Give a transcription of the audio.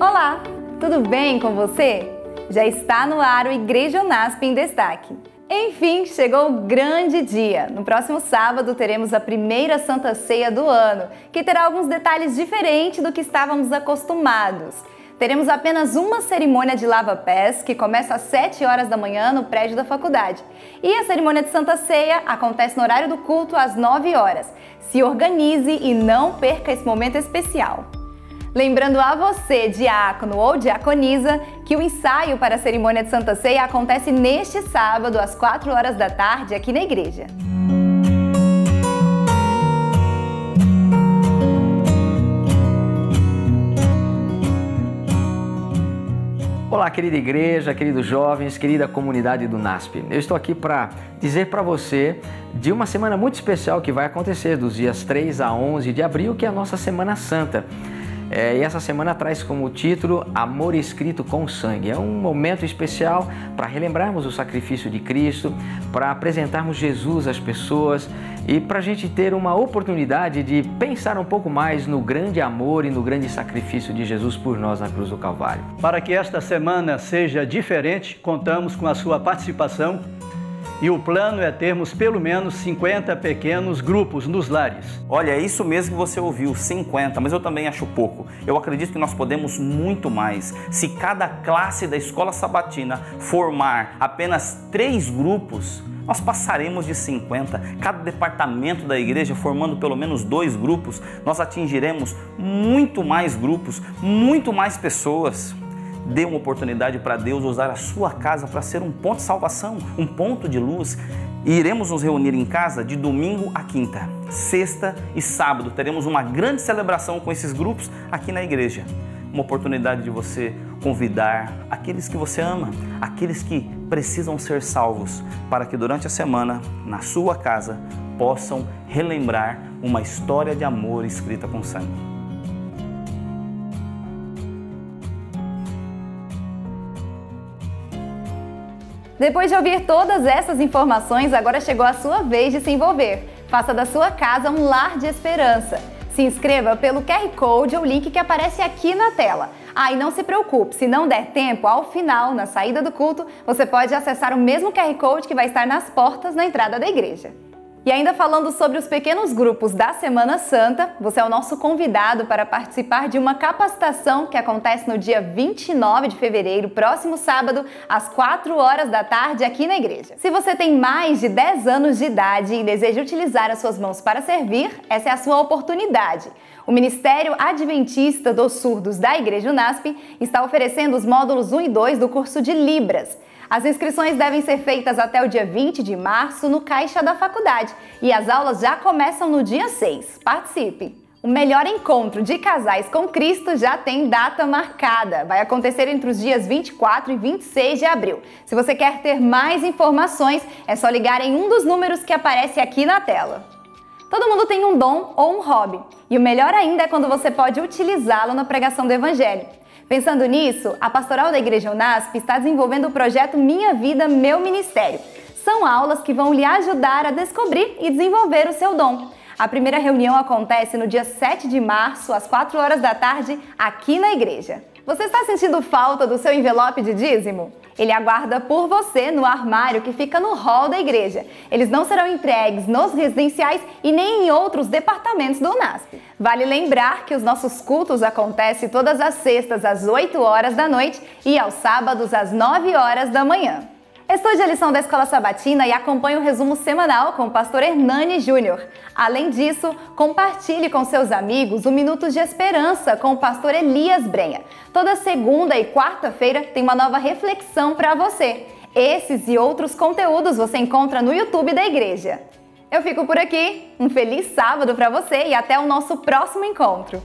Olá, tudo bem com você? Já está no ar o Igreja Unasp em Destaque. Enfim, chegou o grande dia. No próximo sábado teremos a primeira Santa Ceia do ano, que terá alguns detalhes diferentes do que estávamos acostumados. Teremos apenas uma cerimônia de lava-pés, que começa às 7 horas da manhã no prédio da faculdade. E a cerimônia de Santa Ceia acontece no horário do culto às 9 horas. Se organize e não perca esse momento especial. Lembrando a você, diácono ou diaconisa, que o ensaio para a cerimônia de Santa Ceia acontece neste sábado, às 4 horas da tarde, aqui na igreja. Olá, querida igreja, queridos jovens, querida comunidade do NASP. Eu estou aqui para dizer para você de uma semana muito especial que vai acontecer dos dias 3 a 11 de abril, que é a nossa Semana Santa. É, e essa semana traz como título Amor Escrito com Sangue. É um momento especial para relembrarmos o sacrifício de Cristo, para apresentarmos Jesus às pessoas e para a gente ter uma oportunidade de pensar um pouco mais no grande amor e no grande sacrifício de Jesus por nós na cruz do Calvário. Para que esta semana seja diferente, contamos com a sua participação e o plano é termos pelo menos 50 pequenos grupos nos lares. Olha, é isso mesmo que você ouviu, 50, mas eu também acho pouco. Eu acredito que nós podemos muito mais. Se cada classe da escola sabatina formar apenas três grupos, nós passaremos de 50. Cada departamento da igreja formando pelo menos dois grupos, nós atingiremos muito mais grupos, muito mais pessoas. Dê uma oportunidade para Deus usar a sua casa para ser um ponto de salvação, um ponto de luz. E iremos nos reunir em casa de domingo a quinta, sexta e sábado. Teremos uma grande celebração com esses grupos aqui na igreja. Uma oportunidade de você convidar aqueles que você ama, aqueles que precisam ser salvos, para que durante a semana, na sua casa, possam relembrar uma história de amor escrita com sangue. Depois de ouvir todas essas informações, agora chegou a sua vez de se envolver. Faça da sua casa um lar de esperança. Se inscreva pelo QR Code ou link que aparece aqui na tela. Ah, e não se preocupe, se não der tempo, ao final, na saída do culto, você pode acessar o mesmo QR Code que vai estar nas portas na entrada da igreja. E ainda falando sobre os pequenos grupos da Semana Santa, você é o nosso convidado para participar de uma capacitação que acontece no dia 29 de fevereiro, próximo sábado, às 4 horas da tarde, aqui na igreja. Se você tem mais de 10 anos de idade e deseja utilizar as suas mãos para servir, essa é a sua oportunidade. O Ministério Adventista dos Surdos da Igreja UNASP está oferecendo os módulos 1 e 2 do curso de Libras. As inscrições devem ser feitas até o dia 20 de março no Caixa da Faculdade e as aulas já começam no dia 6. Participe! O melhor encontro de casais com Cristo já tem data marcada. Vai acontecer entre os dias 24 e 26 de abril. Se você quer ter mais informações, é só ligar em um dos números que aparece aqui na tela. Todo mundo tem um dom ou um hobby, e o melhor ainda é quando você pode utilizá-lo na pregação do Evangelho. Pensando nisso, a pastoral da Igreja Unasp está desenvolvendo o projeto Minha Vida, Meu Ministério. São aulas que vão lhe ajudar a descobrir e desenvolver o seu dom. A primeira reunião acontece no dia 7 de março, às 4 horas da tarde, aqui na igreja. Você está sentindo falta do seu envelope de dízimo? Ele aguarda por você no armário que fica no hall da igreja. Eles não serão entregues nos residenciais e nem em outros departamentos do UNASP. Vale lembrar que os nossos cultos acontecem todas as sextas às 8 horas da noite e aos sábados às 9 horas da manhã. Estude a lição da Escola Sabatina e acompanhe o resumo semanal com o pastor Hernani Júnior. Além disso, compartilhe com seus amigos o Minutos de Esperança com o pastor Elias Brenha. Toda segunda e quarta-feira tem uma nova reflexão para você. Esses e outros conteúdos você encontra no YouTube da igreja. Eu fico por aqui, um feliz sábado para você e até o nosso próximo encontro.